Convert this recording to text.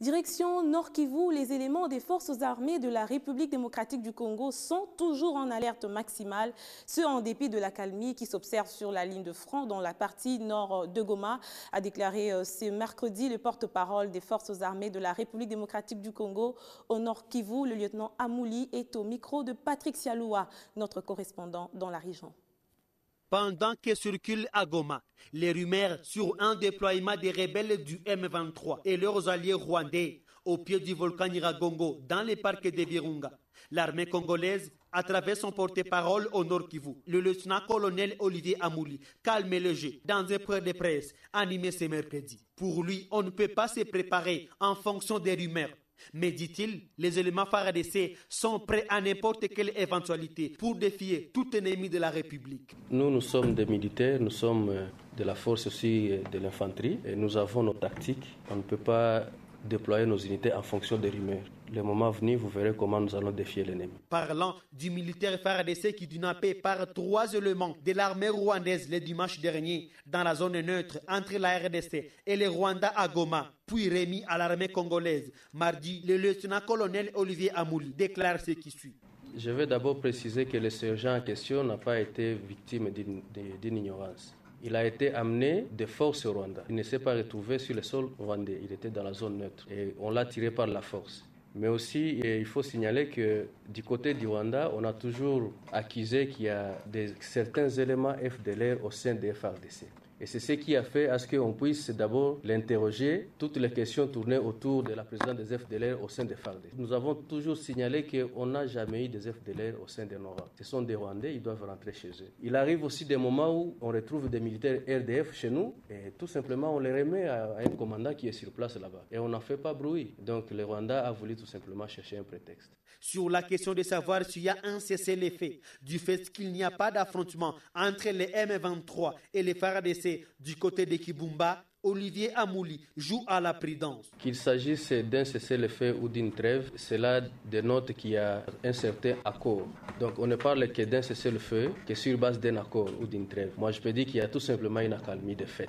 Direction Nord Kivu, les éléments des forces armées de la République démocratique du Congo sont toujours en alerte maximale, ce en dépit de la calmie qui s'observe sur la ligne de front dans la partie nord de Goma, a déclaré euh, ce mercredi le porte-parole des forces armées de la République démocratique du Congo au Nord Kivu. Le lieutenant Amouli est au micro de Patrick Sialoua, notre correspondant dans la région pendant que circulent à Goma les rumeurs sur un déploiement des rebelles du M23 et leurs alliés rwandais au pied du volcan Iragongo dans les parcs de Virunga. L'armée congolaise, à travers son porte-parole au Nord Kivu, le lieutenant-colonel Olivier Amouli, calme le jeu dans un point de presse animé ce mercredi. Pour lui, on ne peut pas se préparer en fonction des rumeurs mais dit-il, les éléments FARDC sont prêts à n'importe quelle éventualité pour défier tout ennemi de la République. Nous, nous sommes des militaires, nous sommes euh, de la force aussi euh, de l'infanterie et nous avons nos tactiques. On ne peut pas déployer nos unités en fonction des rumeurs. Le moment venu, vous verrez comment nous allons défier l'ennemi. Parlant du militaire FARDC qui paix par trois éléments de l'armée rwandaise le dimanche dernier dans la zone neutre entre la RDC et le Rwanda à Goma, puis remis à l'armée congolaise. Mardi, le lieutenant-colonel Olivier Amouli déclare ce qui suit. Je vais d'abord préciser que le sergent en question n'a pas été victime d'une ignorance. Il a été amené de force au Rwanda. Il ne s'est pas retrouvé sur le sol rwandais. Il était dans la zone neutre et on l'a tiré par la force. Mais aussi, il faut signaler que du côté du Rwanda, on a toujours accusé qu'il y a des, certains éléments FDLR au sein des FARDC. Et c'est ce qui a fait à ce qu'on puisse d'abord l'interroger, toutes les questions tournées autour de la présidence des FDLR au sein des FARDC. Nous avons toujours signalé qu'on n'a jamais eu des FDLR au sein des Nord. Ce sont des Rwandais, ils doivent rentrer chez eux. Il arrive aussi des moments où on retrouve des militaires RDF chez nous et tout simplement on les remet à, un commandant qui est sur place là-bas. Et on n'en fait pas bruit. Donc le Rwanda a voulu tout simplement chercher un prétexte. Sur la question de savoir s'il y a un cessez-le-feu, du fait qu'il n'y a pas d'affrontement entre les M23 et les FARDC du côté de Kibumba, Olivier Amouli joue à la prudence. Qu'il s'agisse d'un cessez-le-feu ou d'une trêve, cela dénote qu'il y a un certain accord. Donc on ne parle que d'un cessez-le-feu que sur base d'un accord ou d'une trêve. Moi je peux dire qu'il y a tout simplement une accalmie de fait.